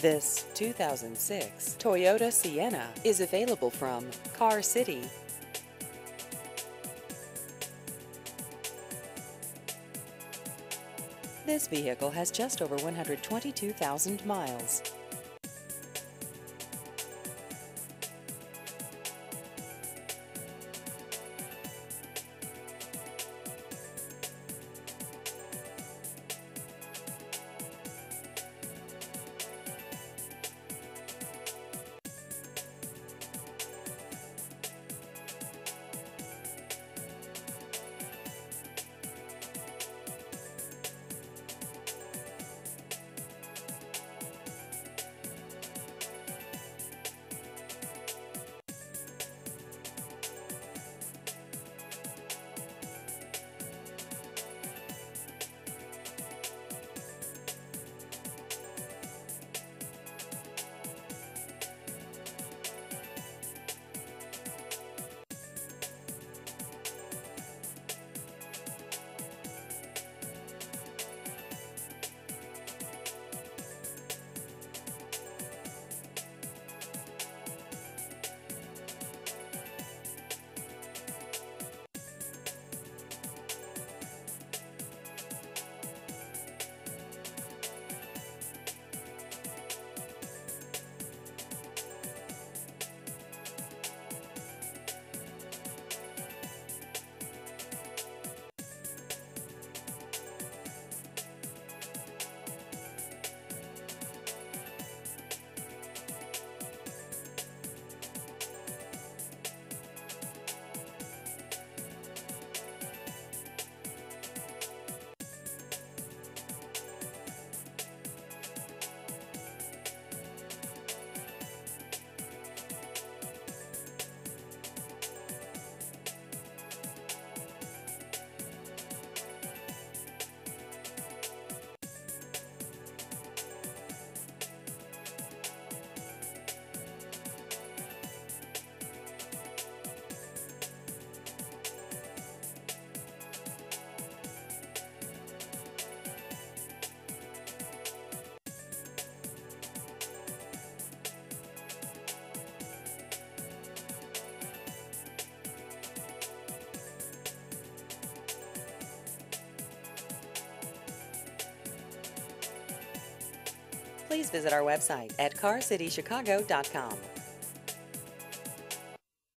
This 2006 Toyota Sienna is available from Car City. This vehicle has just over 122,000 miles. Please visit our website at carcitychicago.com.